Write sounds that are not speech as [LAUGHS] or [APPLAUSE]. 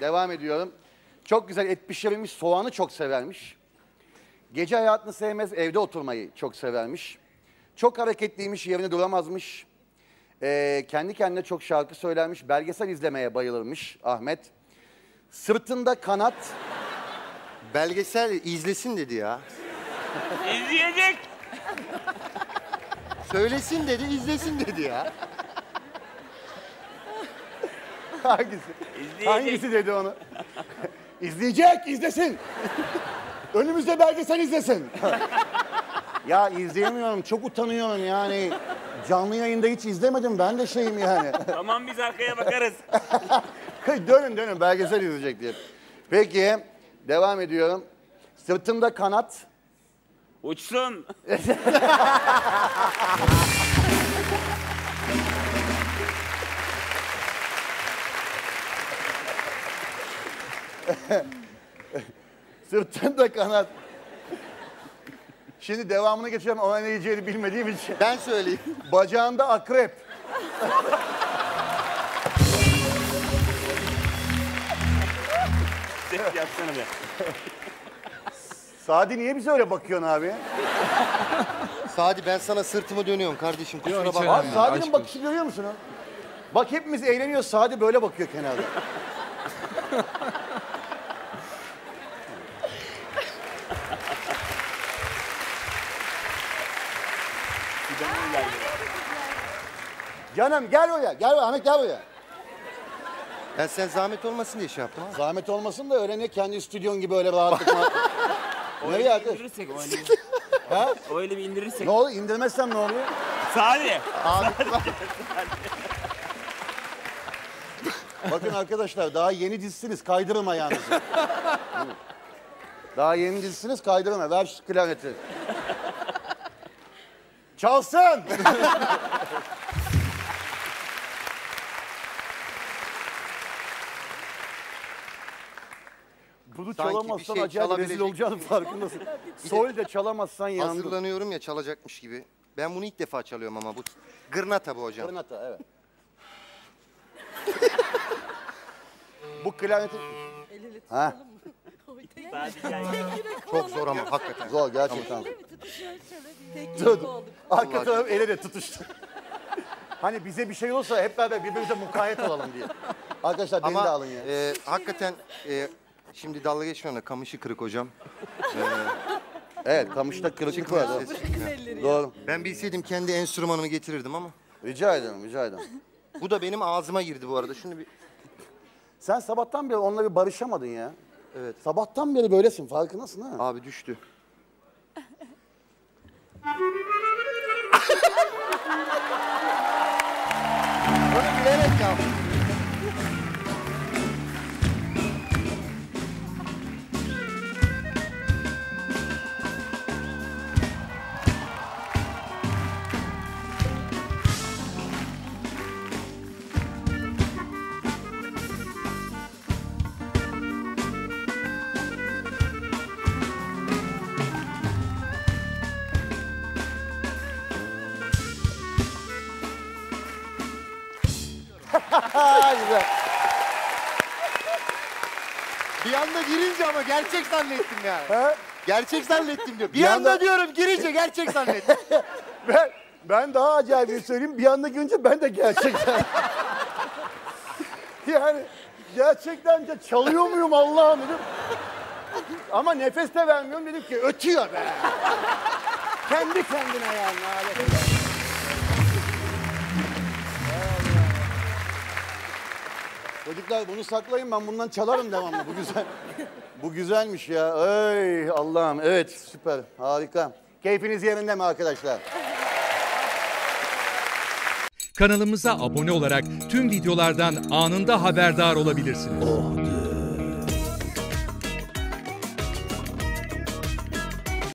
Devam ediyorum. Çok güzel et pişirilmiş soğanı çok severmiş. Gece hayatını sevmez evde oturmayı çok severmiş. Çok hareketliymiş yerine duramazmış. Ee, kendi kendine çok şarkı söylermiş. Belgesel izlemeye bayılırmış Ahmet. Sırtında kanat. Belgesel izlesin dedi ya. İzleyecek. Söylesin dedi, izlesin dedi ya. [LAUGHS] Hangisi? İzleyecek. Hangisi dedi onu? [LAUGHS] İzleyecek, izlesin. [LAUGHS] Önümüzde belgesel izlesin. ya izleyemiyorum, çok utanıyorum yani. Canlı yayında hiç izlemedim, ben de şeyim yani. Tamam biz arkaya bakarız. dönün dönün, belgesel izleyecek diye. Peki, devam ediyorum. Sırtımda kanat. Uçsun. [LAUGHS] Sırtımda kanat. Şimdi devamını geçeceğim ama ne diyeceğini bilmediğim için. Ben söyleyeyim. Bacağında akrep. Yapsana be. Sadi niye bize öyle bakıyorsun abi? Sadi ben sana sırtımı dönüyorum kardeşim kusura bakma. Abi. Sadi'nin bakışı görüyor musun? o? Bak hepimiz eğleniyoruz. Sadi böyle bakıyor kenarda. Canım gel buraya. Gel buraya. Ahmet gel buraya. Ben sen zahmet olmasın diye şey yaptım ha. Zahmet olmasın da öyle ne kendi stüdyon gibi öyle rahatlıkla. [LAUGHS] Nereye arkadaş? indirirsek o [LAUGHS] öyle bir, Ha? o öyle bir indirirsek. Ne oluyor? İndirmezsem ne oluyor? Sadi. Bakın arkadaşlar daha yeni dizisiniz kaydırın ayağınızı. [LAUGHS] daha yeni dizisiniz kaydırma. Ver şu klarneti. Çalsın. Bunu Sanki bir çalamazsan şey acayip rezil çalabilecek olacağının farkındasın. [LAUGHS] Sol de çalamazsan yandın. Hazırlanıyorum ya çalacakmış gibi. Ben bunu ilk defa çalıyorum ama bu gırnata bu hocam. Klarnata evet. [LAUGHS] Bu klarneti... Ha. Çok zor ama hakikaten. zor gerçekten. Tek Dur. tek oldu. Arka taraf el ele tutuştu. [LAUGHS] hani bize bir şey olursa hep beraber birbirimize mukayyet olalım diye. Arkadaşlar beni de alın ya. e, hakikaten e, şimdi dalga geçmiyorum da kamışı kırık hocam. [LAUGHS] Evet kamışta kırıklık var. Ses Doğru. çıkmıyor. Doğru. Ben bilseydim kendi enstrümanımı getirirdim ama. Rica ederim, rica ederim. Bu da benim ağzıma girdi bu arada. Şunu bir Sen sabahtan beri onunla bir barışamadın ya. Evet. Sabahtan beri böylesin farkındasın ha? abi düştü. Bunu bilerek yaptım. Güzel. Bir anda girince ama gerçek zannettim yani. Ha? Gerçek zannettim diyor. Bir, Bir anda, anda- diyorum girince gerçek zannettim. [LAUGHS] Ben, ben daha acayip bir şey söyleyeyim. Bir anda görünce ben de gerçekten... [LAUGHS] yani gerçekten de çalıyor muyum Allah'ım dedim. Ama nefes de vermiyorum dedim ki ötüyor be. Kendi kendine yani. Çocuklar bunu saklayın ben bundan çalarım devamlı. Bu güzel. Bu güzelmiş ya. Ey Allah'ım. Evet süper. Harika. Keyfiniz yerinde mi arkadaşlar? Kanalımıza abone olarak tüm videolardan anında haberdar olabilirsiniz.